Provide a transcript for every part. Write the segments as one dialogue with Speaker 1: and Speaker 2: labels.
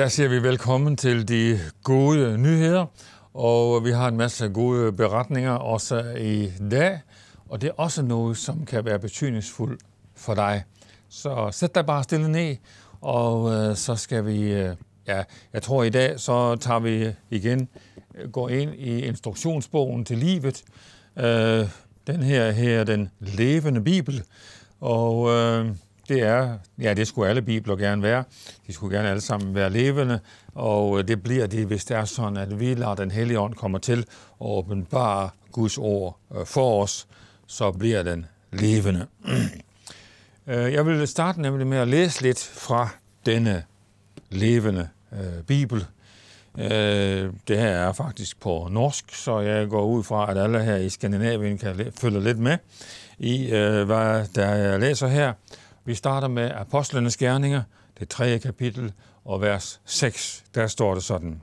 Speaker 1: Der siger vi velkommen til de gode nyheder, og vi har en masse gode beretninger også i dag, og det er også noget, som kan være betydningsfuldt for dig. Så sæt dig bare stille ned, og øh, så skal vi, øh, ja, jeg tror i dag, så tager vi igen, øh, går ind i instruktionsbogen til livet. Øh, den her her den levende bibel, og øh, det er, ja, det skulle alle bibler gerne være. De skulle gerne alle sammen være levende, og øh, det bliver det, hvis det er sådan, at vi lader den hellige ånd komme til og åbenbare Guds ord øh, for os, så bliver den levende. Øh, jeg vil starte nemlig med at læse lidt fra denne levende øh, bibel. Øh, det her er faktisk på norsk, så jeg går ud fra, at alle her i Skandinavien kan følge lidt med i, øh, hvad der jeg læser her. Vi starter med Apostlenes Gerninger, det tredje kapitel, og vers 6. Der står det sådan.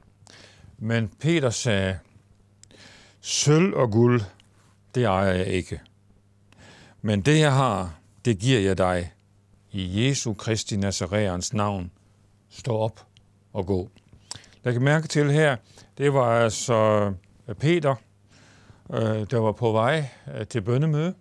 Speaker 1: Men Peter sagde, Sølv og guld, det ejer jeg ikke. Men det jeg har, det giver jeg dig. I Jesu Kristi Nazareans navn. Stå op og gå. Jeg kan mærke til her, det var altså Peter, øh, der var på vej øh, til bøndemøde.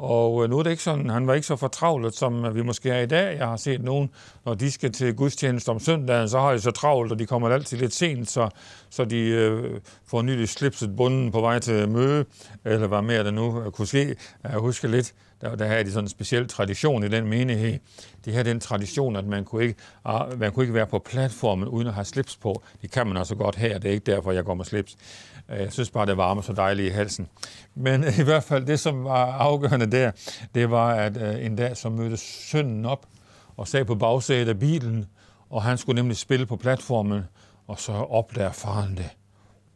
Speaker 1: Og øh, nu er det ikke sådan, han var ikke så fortravlet, som øh, vi måske er i dag. Jeg har set nogen, når de skal til gudstjeneste om søndagen, så har de så travlt, og de kommer altid lidt sent, så, så de øh, får nylig slipset bunden på vej til møde, eller hvad mere der nu øh, kunne ske. Jeg husker lidt, der, der havde de sådan en speciel tradition i den menighed. Det her den tradition, at man kunne, ikke, ah, man kunne ikke være på platformen uden at have slips på. Det kan man altså godt her, det er ikke derfor, jeg går med slips. Øh, jeg synes bare, det varmer så dejligt i halsen. Men i hvert fald det, som var afgørende der, det var, at øh, en dag så mødte sønnen op og sagde på bagsædet af bilen, og han skulle nemlig spille på platformen, og så opdager faren det.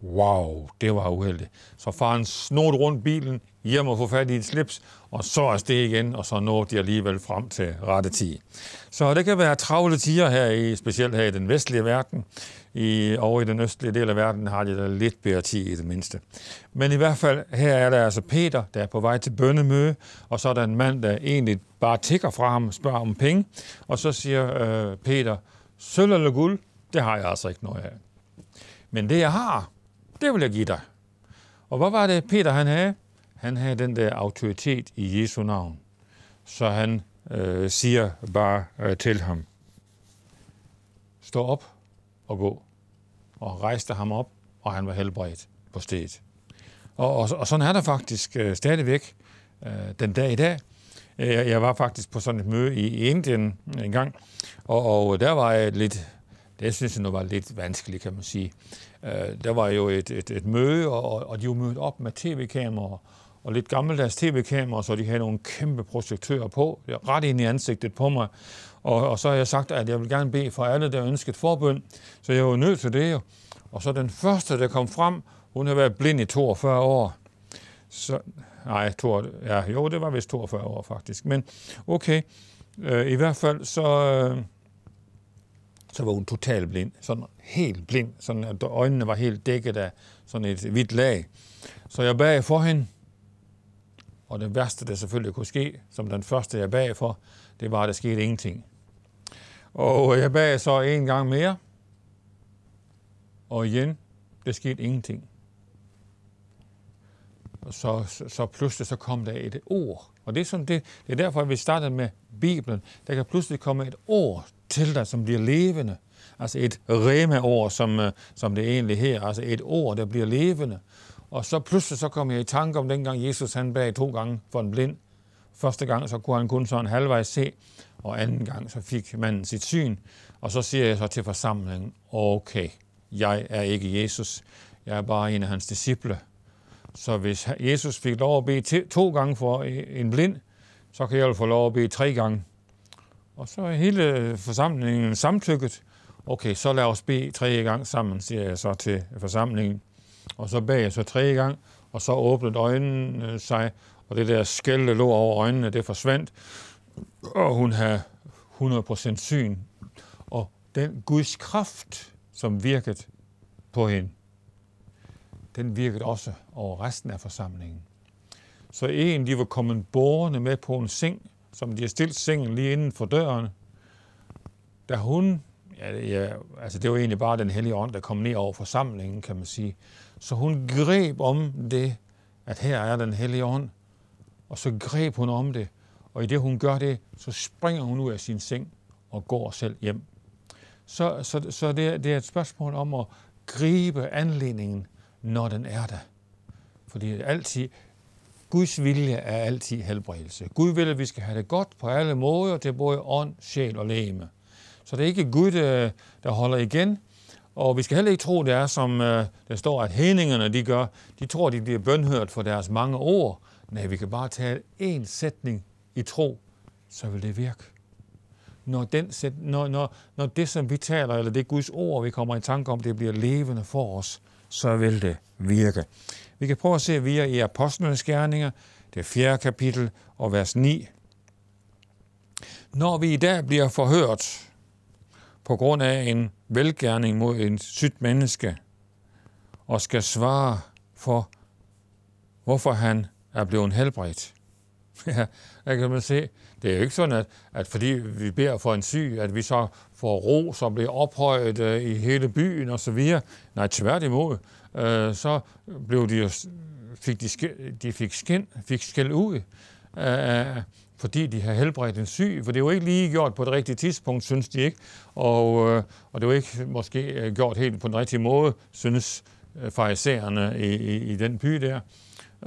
Speaker 1: Wow, det var uheldigt. Så faren snod rundt bilen, hjem og få fat i et slips, og så er det igen, og så når de alligevel frem til rette tid. Så det kan være travle tider her, i, specielt her i den vestlige verden. I, over i den østlige del af verden har de da lidt bedre tid i det mindste. Men i hvert fald, her er der altså Peter, der er på vej til bøndemøde, og så er der en mand, der egentlig bare tigger fra ham og spørger om penge, og så siger øh, Peter, sølv eller guld, det har jeg altså ikke noget af. Men det jeg har, det vil jeg give dig. Og hvad var det, Peter han havde? Han havde den der autoritet i Jesu navn. Så han øh, siger bare øh, til ham, stå op og gå. Og rejste ham op, og han var helbredt på stedet. Og, og, og sådan er der faktisk øh, stadigvæk øh, den dag i dag. Øh, jeg, jeg var faktisk på sådan et møde i Indien en gang, og, og der var jeg lidt, det synes jeg nu var lidt vanskeligt, kan man sige. Øh, der var jo et, et, et møde, og, og de var mødt op med tv-kameraer, og lidt gammeldags tv-kameraer, så de havde nogle kæmpe projektører på, ret ind i ansigtet på mig. Og, og så har jeg sagt, at jeg vil gerne bede for alle, der ønsker et forbøn. Så jeg var nødt til det. Og så den første, der kom frem, hun har været blind i 42 år. Så, nej, to, ja, jo, det var vist 42 år faktisk. Men okay, øh, i hvert fald så, øh, så var hun totalt blind. Sådan helt blind. Sådan at øjnene var helt dækket af sådan et hvidt lag. Så jeg bag for hende, og det værste, der selvfølgelig kunne ske, som den første, jeg bag for, det var, at der skete ingenting. Og jeg bag så en gang mere, og igen, der skete ingenting. Og så, så, så pludselig så kom der et ord. Og det er, sådan, det, det er derfor, at vi startede med Bibelen. Der kan pludselig komme et ord til dig, som bliver levende. Altså et rema-ord, som, øh, som det egentlig her. Altså et ord, der bliver levende. Og så pludselig så kom jeg i tanke om dengang Jesus han bag to gange for en blind. Første gang så kunne han kun sådan halvvejs se, og anden gang så fik manden sit syn. Og så siger jeg så til forsamlingen, okay, jeg er ikke Jesus, jeg er bare en af hans disciple. Så hvis Jesus fik lov at bede to gange for en blind, så kan jeg jo få lov at bede tre gange. Og så er hele forsamlingen samtykket. Okay, så lad os bede tre gang sammen, siger jeg så til forsamlingen. Og så bag jeg så tredje gang, og så åbnede øjnene sig, og det der skæld, der lå over øjnene, det forsvandt, og hun havde 100% syn. Og den Guds kraft, som virkede på hende, den virkede også over resten af forsamlingen. Så en, de var kommet borgerne med på en seng, som de har stillet sengen lige inden for døren. Da hun ja, ja, altså det var egentlig bare den hellige ånd, der kom ned over forsamlingen, kan man sige. Så hun greb om det, at her er den hellige ånd, og så greb hun om det, og i det hun gør det, så springer hun ud af sin seng og går selv hjem. Så, så, så det, det er et spørgsmål om at gribe anledningen, når den er der. Fordi altid, Guds vilje er altid helbredelse. Gud vil, at vi skal have det godt på alle måder til både ånd, sjæl og læme. Så det er ikke Gud, øh, der holder igen. Og vi skal heller ikke tro, det er som øh, der står, at hændingerne de gør. De tror, de bliver bønhørt for deres mange ord. Nej, vi kan bare tage en sætning i tro, så vil det virke. Når, den, når, når, når det, som vi taler, eller det Guds ord, vi kommer i tanke om, det bliver levende for os, så vil det virke. Vi kan prøve at se via i Apostlenes Gerninger, det fjerde kapitel og vers 9. Når vi i dag bliver forhørt på grund af en velgærning mod en sygt menneske, og skal svare for, hvorfor han er blevet helbredt. Ja, der kan man se, det er jo ikke sådan, at, at fordi vi beder for en syg, at vi så får ro, som bliver ophøjet øh, i hele byen og så videre. Nej, tværtimod, øh, så blev de jo, fik de, de fik, skin, fik skæld ud, øh, fordi de har helbredt en syg, for det var ikke lige gjort på det rigtige tidspunkt, synes de ikke, og, øh, og det var ikke måske øh, gjort helt på den rigtige måde, synes øh, farisæerne i, i, i den by der.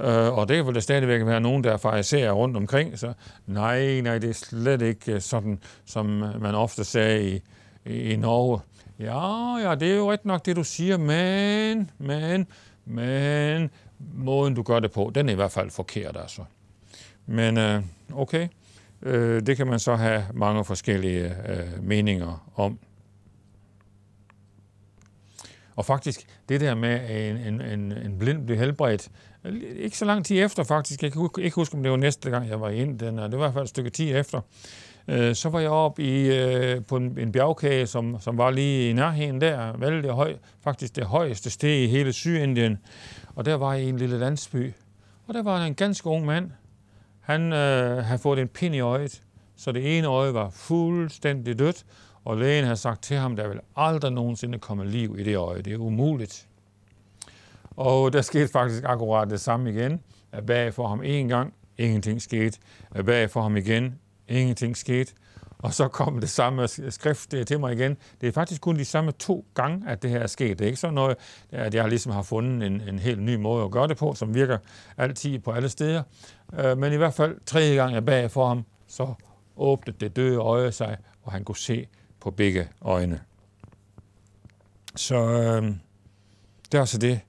Speaker 1: Øh, og det vil der stadigvæk være nogen, der fariserer rundt omkring. Så nej, nej, det er slet ikke øh, sådan, som man ofte sagde i, i, i Norge. Ja, ja, det er jo rigtigt nok det, du siger, men, men, men, måden du gør det på, den er i hvert fald forkert, altså. Men øh, okay, øh, det kan man så have mange forskellige øh, meninger om. Og faktisk, det der med en, en, en, en blind blev helbredt, øh, ikke så lang tid efter faktisk, jeg kan ikke huske, om det var næste gang, jeg var i Indien, det var i hvert fald et stykke tid efter, øh, så var jeg oppe i, øh, på en, en bjergkage, som, som var lige i nærheden der, det høj, faktisk det højeste sted i hele Sydindien. Og der var jeg i en lille landsby, og der var en ganske ung mand. Han øh, havde fået en pind i øjet, så det ene øje var fuldstændig dødt, og lægen havde sagt til ham, der vil aldrig nogensinde komme liv i det øje. Det er umuligt. Og der skete faktisk akkurat det samme igen. At bag for ham en gang, ingenting skete. At bag for ham igen, ingenting skete. Og så kom det samme skrift til mig igen. Det er faktisk kun de samme to gange, at det her er sket. Det er ikke sådan noget, at jeg ligesom har fundet en, en helt ny måde at gøre det på, som virker altid på alle steder. Øh, men i hvert fald tredje gang, jeg bag for ham, så åbnede det døde øje sig, og han kunne se på begge øjne. Så øh, det er altså det,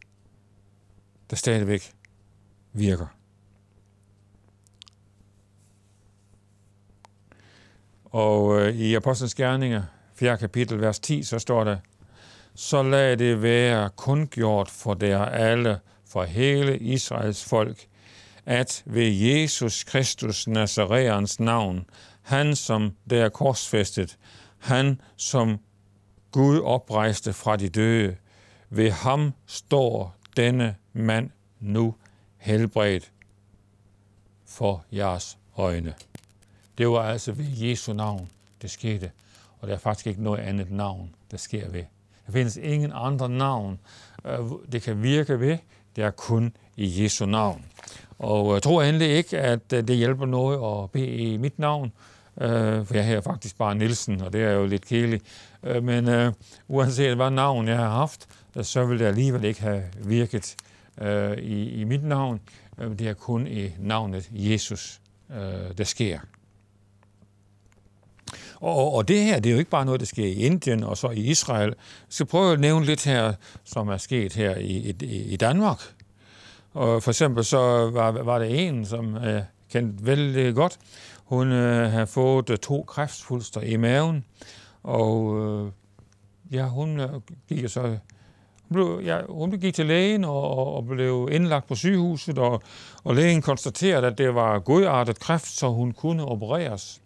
Speaker 1: der stadigvæk virker. Og øh, i Apostlenes Gerninger, 4. kapitel, vers 10, så står der, så lad det være kundgjort for der alle, for hele Israels folk, at ved Jesus Kristus Nazareans navn, han som der er korsfæstet, han som Gud oprejste fra de døde, ved ham står denne mand nu helbredt for jeres øjne. Det var altså ved Jesu navn, det skete. Og der er faktisk ikke noget andet navn, der sker ved. Der findes ingen andre navn, øh, det kan virke ved. Det er kun i Jesu navn. Og jeg tror endelig ikke, at øh, det hjælper noget at bede i mit navn, øh, for jeg hedder faktisk bare Nielsen, og det er jo lidt kedeligt. Men uanset hvad navn jeg har haft, så vil det alligevel ikke have virket øh, i, i mit navn. Det er kun i navnet Jesus, øh, der sker. Og, og det her, det er jo ikke bare noget, der sker i Indien og så i Israel. Jeg skal prøve at nævne lidt her, som er sket her i, i, i Danmark. Og for eksempel så var, var der en, som jeg kendte vældig godt. Hun øh, havde fået øh, to kræftfulster i maven, og øh, ja, hun øh, gik så blev, ja, hun gik til lægen og, og blev indlagt på sygehuset, og, og lægen konstaterede, at det var godartet kræft, så hun kunne opereres.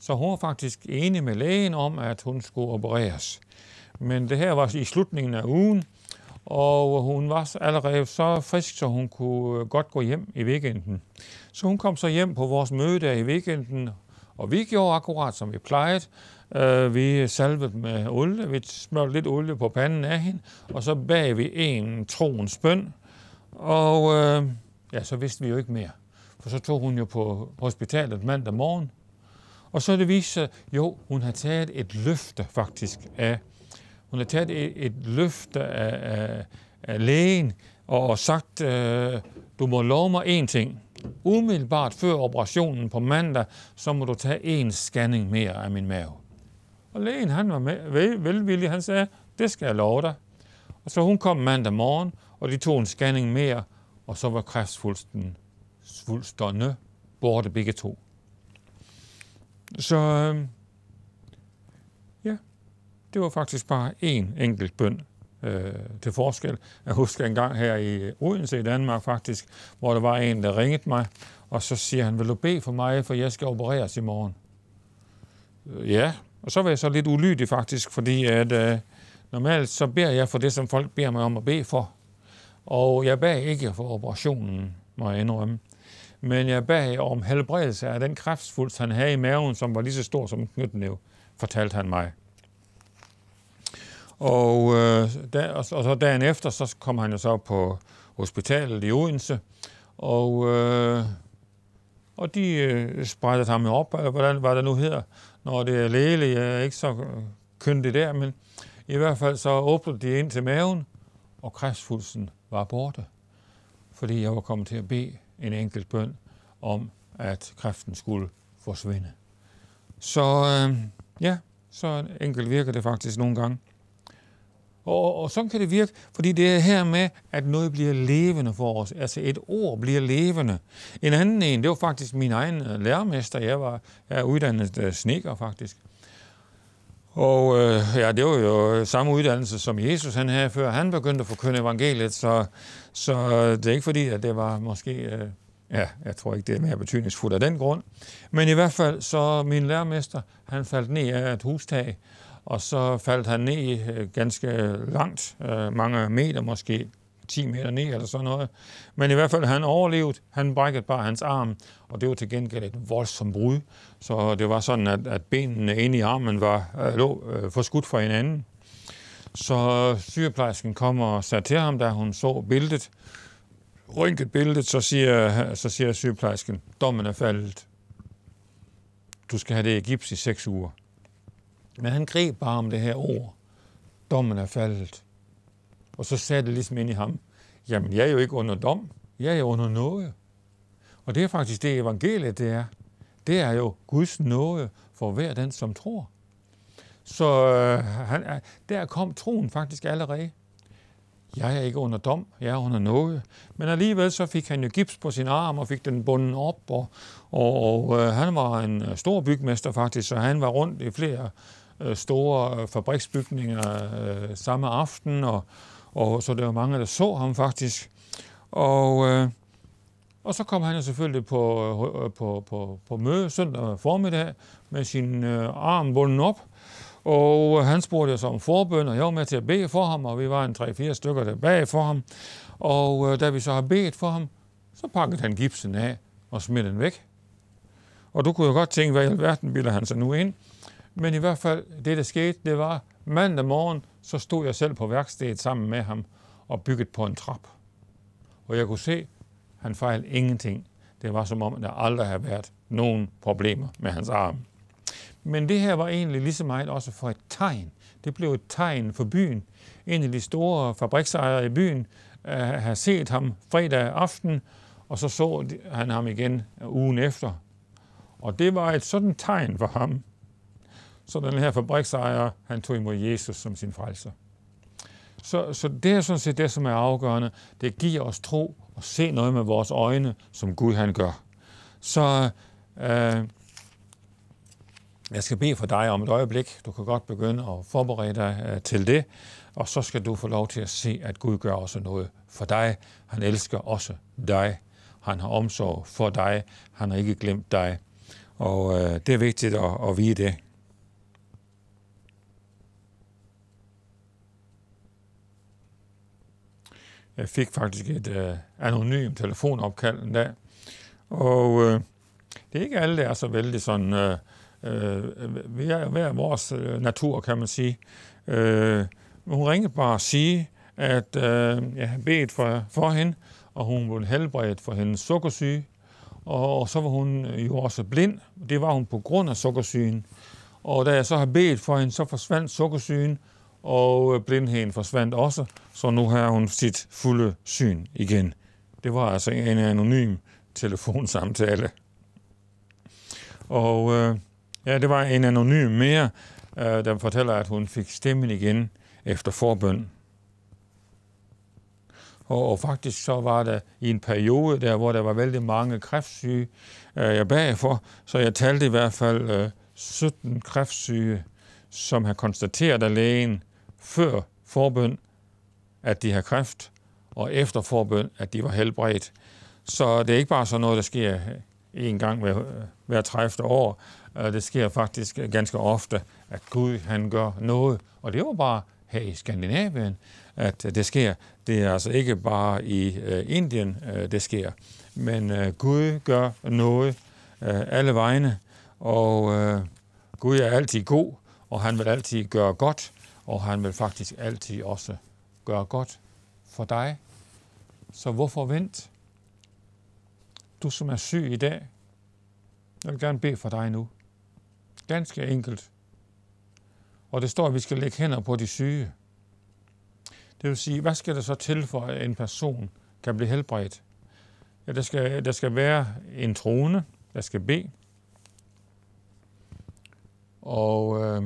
Speaker 1: Så hun var faktisk enig med lægen om, at hun skulle opereres. Men det her var i slutningen af ugen, og hun var allerede så frisk, så hun kunne øh, godt gå hjem i weekenden. Så hun kom så hjem på vores møde der i weekenden, Og vi gjorde akkurat, som vi plejede. Øh, vi salvede med olie, vi smørte lidt olie på panden af hende, og så bag vi en troens bøn, og uh, ja, så vidste vi jo ikke mere. For så tog hun jo på hospitalet mandag morgen, og så det vist sig, jo, hun har taget et løfte faktisk af, hun har taget et, et løfte af, af, af lægen, og sagt, øh, du må love mig én ting. Umiddelbart før operationen på mandag, så må du tage en scanning mere af min mave. Og lægen, han var med, vel, velvillig, han sagde, det skal jeg love dig. Og så hun kom mandag morgen, og de tog en scanning mere, og så var kræftsvulsten svulsterne borte begge to. Så øh, ja, det var faktisk bare én enkelt bøn øh, til forskel. Jeg husker en gang her i Odense i Danmark faktisk, hvor der var en, der ringede mig, og så siger han, vil du bede for mig, for jeg skal opereres i morgen? Øh, ja, og så var jeg så lidt ulydig faktisk, fordi at øh, normalt så beder jeg for det, som folk beder mig om at bede for. Og jeg bad ikke for operationen, må jeg indrømme. Men jeg bag om helbredelse af den kræftsvulst, han havde i maven, som var lige så stor som en knytnæv, fortalte han mig. Og, øh, der, og, og så dagen efter, så kom han jo så på hospitalet i Odense, og, øh, og de øh, spredte ham op, eller hvordan var det nu hedder, når det er lægelig, jeg er ikke så øh, kyndig der, men i hvert fald så åbnede de ind til maven, og kræftfulsen var borte, fordi jeg var kommet til at bede en enkelt bøn om, at kræften skulle forsvinde. Så øh, ja, så enkelt virker det faktisk nogle gange. Og, og sådan kan det virke, fordi det er her med, at noget bliver levende for os. Altså et ord bliver levende. En anden en, det var faktisk min egen øh, lærermester. Jeg var jeg er uddannet øh, snikker sneker faktisk. Og øh, ja, det var jo øh, samme uddannelse, som Jesus han havde før. Han begyndte at forkynde evangeliet, så, så øh, det er ikke fordi, at det var måske... Øh, ja, jeg tror ikke, det er mere betydningsfuldt af den grund. Men i hvert fald, så min lærermester, han faldt ned af et hustag, og så faldt han ned øh, ganske langt, øh, mange meter måske, 10 meter ned eller sådan noget. Men i hvert fald, han overlevede. Han brækkede bare hans arm, og det var til gengæld et voldsomt brud. Så det var sådan, at, at benene inde i armen var, øh, lå øh, forskudt fra hinanden. Så sygeplejersken kom og sagde til ham, da hun så billedet, rynket billedet, så siger, så siger sygeplejersken, dommen er faldet. Du skal have det i gips i seks uger. Men han greb bare om det her ord. Dommen er faldet. Og så sagde det ligesom ind i ham, jamen jeg er jo ikke under dom, jeg er under noget. Og det er faktisk det evangeliet, det er. Det er jo Guds nåde for hver den, som tror. Så øh, han, der kom troen faktisk allerede. Jeg er ikke under dom, jeg er under noget. Men alligevel så fik han jo gips på sin arm og fik den bunden op, og, og, og øh, han var en øh, stor bygmester faktisk, så han var rundt i flere øh, store øh, fabriksbygninger øh, samme aften, og, og så der var mange, der så ham faktisk. Og, øh, og så kom han jo selvfølgelig på, øh, på, på, på møde søndag formiddag med sin øh, arm bunden op, og han spurgte os om forbøn, og jeg var med til at bede for ham, og vi var en 3-4 stykker der bag for ham. Og øh, da vi så har bedt for ham, så pakkede han gipsen af og smidt den væk. Og du kunne jo godt tænke, hvad i alverden bilder han sig nu ind? Men i hvert fald, det der skete, det var, mandag morgen, så stod jeg selv på værkstedet sammen med ham og bygget på en trap. Og jeg kunne se, han fejlede ingenting. Det var som om, der aldrig havde været nogen problemer med hans arm. Men det her var egentlig lige så meget også for et tegn. Det blev et tegn for byen. En af de store fabriksejere i byen uh, havde set ham fredag aften, og så så han ham igen øh, ugen efter. Og det var et sådan tegn for ham, så den her fabriksejer, han tog imod Jesus som sin frelser. Så, så det er sådan set det, som er afgørende. Det giver os tro og se noget med vores øjne, som Gud han gør. Så øh, jeg skal bede for dig om et øjeblik. Du kan godt begynde at forberede dig øh, til det, og så skal du få lov til at se, at Gud gør også noget for dig. Han elsker også dig. Han har omsorg for dig. Han har ikke glemt dig. Og øh, det er vigtigt at, at vide det. Jeg fik faktisk et øh, anonymt telefonopkald en dag, og øh, det er ikke alle, der er så vældig sådan, øh, øh, hver, hver vores øh, natur, kan man sige. Øh, hun ringede bare og sige, at øh, jeg havde bedt for, for hende, og hun blev helbredt for hendes sukkersyge, og, og så var hun jo også blind. Det var hun på grund af sukkersygen. Og da jeg så har bedt for hende, så forsvandt sukkersygen, og øh, blindheden forsvandt også, så nu har hun sit fulde syn igen. Det var altså en anonym telefonsamtale. Og øh, ja, det var en anonym mere, øh, der fortæller, at hun fik stemmen igen efter forbøn. Og, og faktisk så var der i en periode der, hvor der var vældig mange kræftsyge, øh, jeg bagfor, så jeg talte i hvert fald øh, 17 kræftsyge, som har konstateret af lægen før forbøn, at de har kræft, og efter forbøn, at de var helbredt. Så det er ikke bare sådan noget, der sker øh, en gang hver, øh, hver 30 år. Øh, det sker faktisk ganske ofte, at Gud han gør noget. Og det var bare her i Skandinavien, at det sker. Det er altså ikke bare i Indien, det sker. Men Gud gør noget alle vegne, og Gud er altid god, og han vil altid gøre godt, og han vil faktisk altid også gøre godt for dig. Så hvorfor vent? Du som er syg i dag, jeg vil gerne bede for dig nu. Ganske enkelt. Og det står, at vi skal lægge hænder på de syge. Det vil sige, hvad skal der så til for, at en person kan blive helbredt? Ja, der skal, der skal være en troende, der skal bede. Og øh,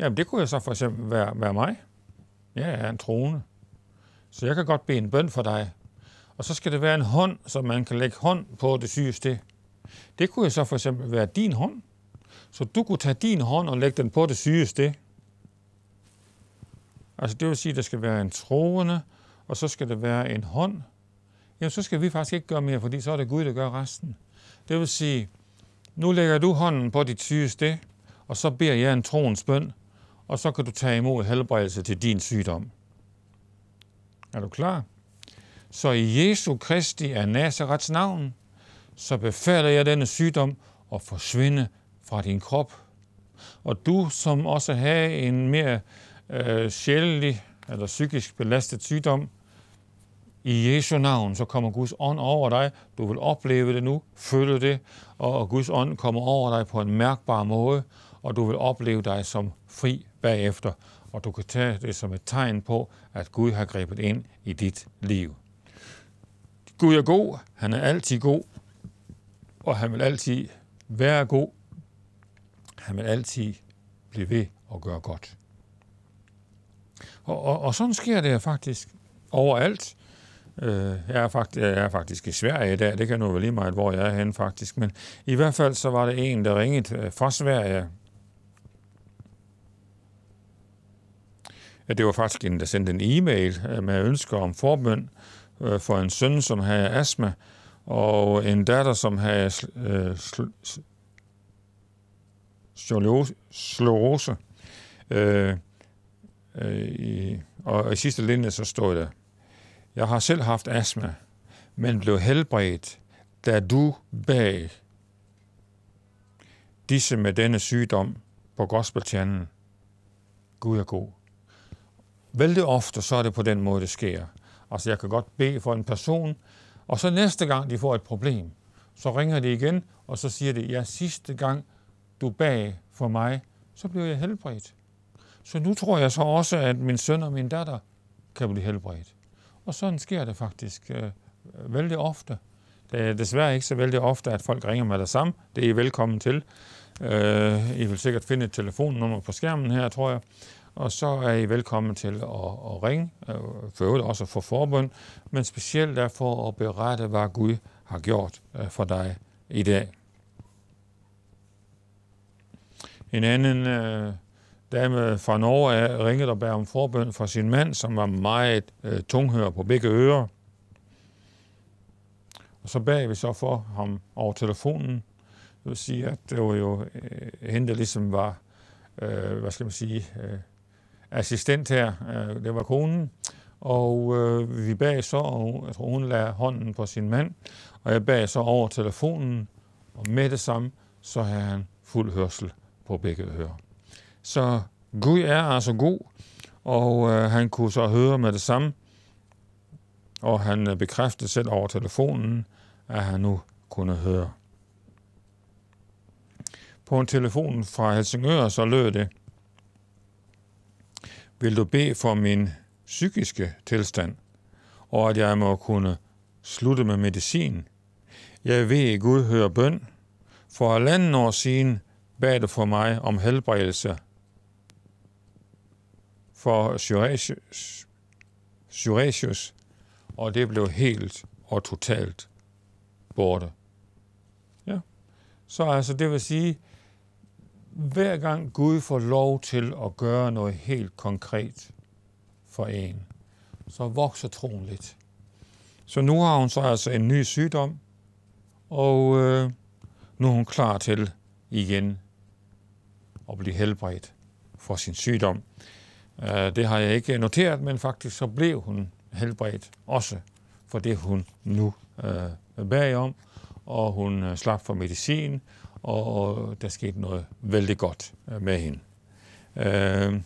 Speaker 1: ja, det kunne jo så for eksempel være, være mig. Jeg er en troende. Så jeg kan godt bede en bøn for dig. Og så skal det være en hånd, så man kan lægge hånd på det sygeste. Det kunne jo så for eksempel være din hånd. Så du kunne tage din hånd og lægge den på det sygeste. Altså det vil sige, at der skal være en troende, og så skal der være en hånd. Jamen så skal vi faktisk ikke gøre mere, fordi så er det Gud, der gør resten. Det vil sige, nu lægger du hånden på dit sygeste, og så beder jeg en troens bøn, og så kan du tage imod helbredelse til din sygdom. Er du klar? Så i Jesu Kristi af Nazarets navn, så befaler jeg denne sygdom at forsvinde fra din krop. Og du, som også har en mere øh, sjældent eller psykisk belastet sygdom, i Jesu navn, så kommer Guds ånd over dig. Du vil opleve det nu, føle det, og Guds ånd kommer over dig på en mærkbar måde, og du vil opleve dig som fri bagefter, og du kan tage det som et tegn på, at Gud har grebet ind i dit liv. Gud er god, han er altid god, og han vil altid være god. Han vil altid blive ved at gøre godt. Og, og, og sådan sker det faktisk overalt. Øh, jeg er, faktisk, jeg er faktisk i Sverige i dag, det kan nu være lige meget, hvor jeg er henne faktisk, men i hvert fald så var det en, der ringede øh, fra Sverige. Det var faktisk en, der sendte en e-mail øh, med ønsker om forbøn øh, for en søn, som havde astma, og en datter, som havde sklerose. Øh, øh, øh, i, og i sidste linje så stod der, jeg har selv haft astma, men blev helbredt, da du bag disse med denne sygdom på gospelchannel. Gud er god. Vældig ofte så er det på den måde, det sker. Altså jeg kan godt bede for en person, og så næste gang de får et problem, så ringer de igen, og så siger de, ja sidste gang du bag for mig, så blev jeg helbredt. Så nu tror jeg så også, at min søn og min datter kan blive helbredt. Og sådan sker det faktisk øh, vældig ofte. Det er desværre ikke så vældig ofte, at folk ringer med det samme. Det er I velkommen til. Øh, I vil sikkert finde et telefonnummer på skærmen her, tror jeg. Og så er I velkommen til at, at ringe, øh, for øvrigt også få forbund, men specielt derfor at berette, hvad Gud har gjort øh, for dig i dag. En anden øh, dame fra Norge ringede og bærer om forbøn for sin mand, som var meget øh, tunghør på begge ører. Og så bag vi så for ham over telefonen. Det vil sige, at det var jo øh, hende, der ligesom var, øh, hvad skal man sige, øh, assistent her. Øh, det var konen. Og øh, vi bag så, og jeg tror, hun lagde hånden på sin mand, og jeg bag så over telefonen, og med det samme, så havde han fuld hørsel på begge ører. Så Gud er altså god, og øh, han kunne så høre med det samme, og han øh, bekræftede selv over telefonen, at han nu kunne høre. På en telefon fra Helsingør så lød det, vil du bede for min psykiske tilstand, og at jeg må kunne slutte med medicin. Jeg ved, at Gud hører bøn. For halvanden år siden bad du for mig om helbredelse for Syratius, og det blev helt og totalt borte. Ja. Så altså, det vil sige, hver gang Gud får lov til at gøre noget helt konkret for en, så vokser troen lidt. Så nu har hun så altså en ny sygdom, og øh, nu er hun klar til igen at blive helbredt for sin sygdom. Øh, det har jeg ikke noteret, men faktisk så blev hun helbredt også for det, hun nu øh, bag om, og hun øh, slap for medicin, og der skete noget vældig godt øh, med hende. Øh,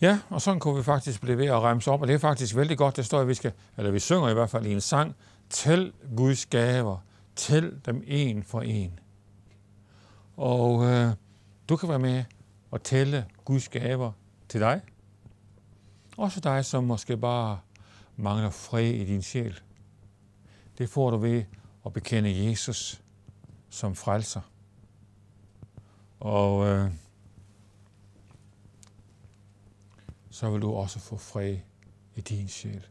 Speaker 1: ja, og sådan kunne vi faktisk blive ved at remse op, og det er faktisk vældig godt, det står, at vi skal, eller vi synger i hvert fald i en sang, til Guds gaver, til dem en for en. Og øh, du kan være med og tælle Guds gaver til dig. Også dig, som måske bare mangler fred i din sjæl. Det får du ved at bekende Jesus som frelser. Og øh, så vil du også få fred i din sjæl.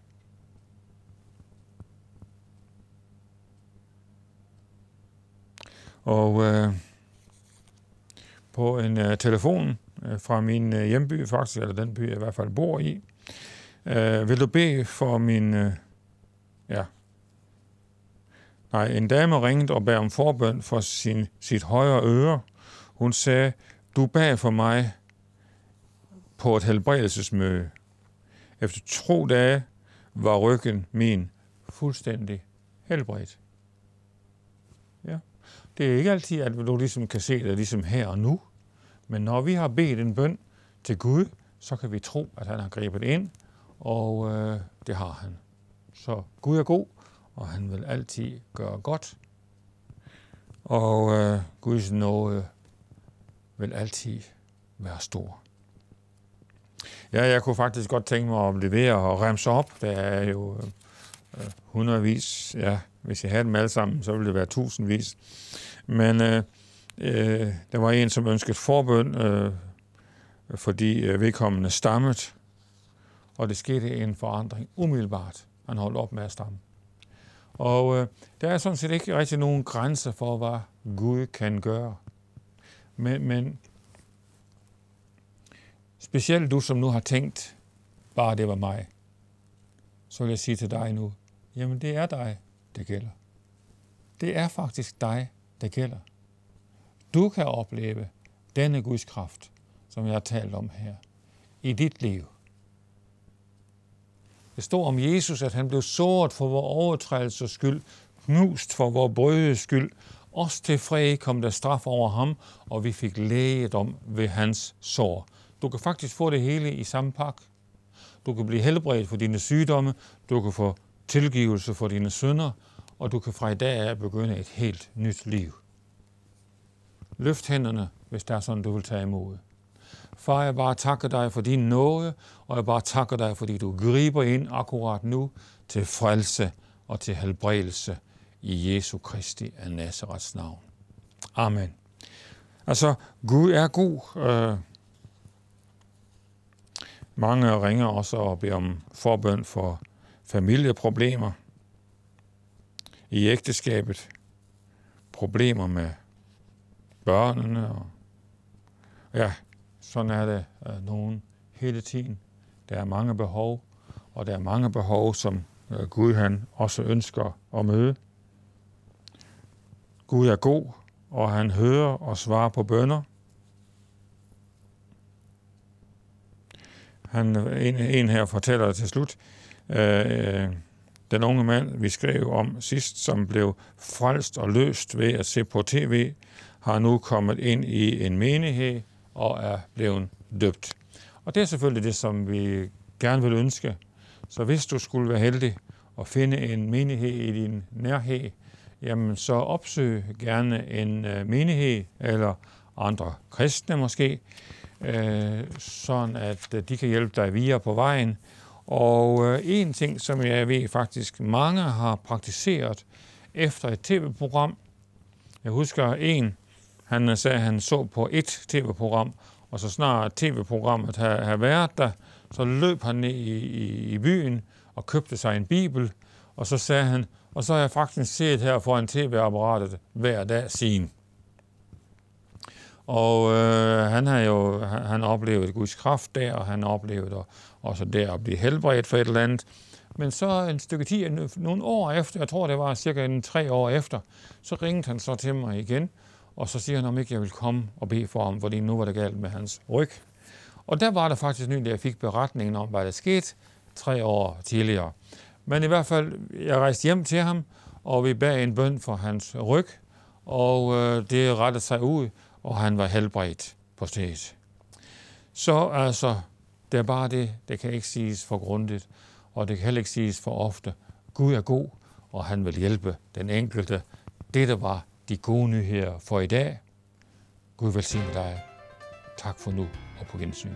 Speaker 1: Og øh, på en øh, telefon øh, fra min øh, hjemby faktisk, eller den by, jeg i hvert fald bor i, øh, vil du bede for min, øh, nej, en dame ringede og bad om forbøn for sin, sit højre øre. Hun sagde, du bag for mig på et helbredelsesmøde. Efter to dage var ryggen min fuldstændig helbredt. Ja. Det er ikke altid, at du ligesom kan se det ligesom her og nu. Men når vi har bedt en bøn til Gud, så kan vi tro, at han har grebet ind, og øh, det har han. Så Gud er god, og han vil altid gøre godt. Og øh, Guds nåde vil altid være stor. Ja, jeg kunne faktisk godt tænke mig at levere og remse op. Der er jo øh, hundredvis, ja, hvis jeg havde dem alle sammen, så ville det være tusindvis. Men øh, øh, der var en, som ønskede forbøn, øh, fordi øh, vedkommende stammet, og det skete en forandring umiddelbart. Han holdt op med at stamme. Og øh, der er sådan set ikke rigtig nogen grænser for, hvad Gud kan gøre. Men, men specielt du, som nu har tænkt, bare det var mig, så vil jeg sige til dig nu, jamen det er dig, det gælder. Det er faktisk dig, det gælder. Du kan opleve denne Guds kraft, som jeg har talt om her, i dit liv. Det står om Jesus, at han blev såret for vores overtrædelsers skyld, knust for vores brødes skyld. Os til fred kom der straf over ham, og vi fik lægedom ved hans sår. Du kan faktisk få det hele i samme pakke. Du kan blive helbredt for dine sygdomme, du kan få tilgivelse for dine synder, og du kan fra i dag af begynde et helt nyt liv. Løft hænderne, hvis der er sådan, du vil tage imod. Far, jeg bare takker dig for din nåde, og jeg bare takker dig, fordi du griber ind akkurat nu til frelse og til helbredelse i Jesu Kristi af Nazarets navn. Amen. Altså, Gud er god. Øh, mange ringer også og beder om forbøn for familieproblemer i ægteskabet, problemer med børnene. Og ja, sådan er det øh, nogen hele tiden. Der er mange behov, og der er mange behov, som øh, Gud han også ønsker at møde. Gud er god, og han hører og svarer på bønder. Han, øh, en, en her fortæller til slut, øh, øh, den unge mand, vi skrev om sidst, som blev frelst og løst ved at se på tv, har nu kommet ind i en menighed og er blevet døbt. Og det er selvfølgelig det, som vi gerne vil ønske. Så hvis du skulle være heldig at finde en menighed i din nærhed, jamen så opsøg gerne en øh, menighed eller andre kristne måske, øh, sådan at øh, de kan hjælpe dig videre på vejen. Og øh, en ting, som jeg ved faktisk mange har praktiseret efter et tv-program, jeg husker en, han øh, sagde, at han så på et tv-program, og så snart tv-programmet havde, havde været der, så løb han ned i, i, i byen og købte sig en bibel, og så sagde han, og så har jeg faktisk set her foran tv-apparatet hver dag siden. Og øh, han har jo han, han oplevet Guds kraft der, og han oplevede også der at blive helbredt for et eller andet. Men så en stykke tid, nogle år efter, jeg tror det var cirka en tre år efter, så ringede han så til mig igen, og så siger han, om ikke jeg vil komme og bede for ham, fordi nu var det galt med hans ryg. Og der var der faktisk nylig, at jeg fik beretningen om, hvad der skete tre år tidligere. Men i hvert fald, jeg rejste hjem til ham, og vi bag en bøn for hans ryg, og øh, det rettede sig ud, og han var helbredt på stedet. Så altså, det er bare det, det kan ikke siges for grundigt, og det kan heller ikke siges for ofte. Gud er god, og han vil hjælpe den enkelte. Det, der var de gode nyheder for i dag. Gud velsigne dig. Tak for nu og på gensyn.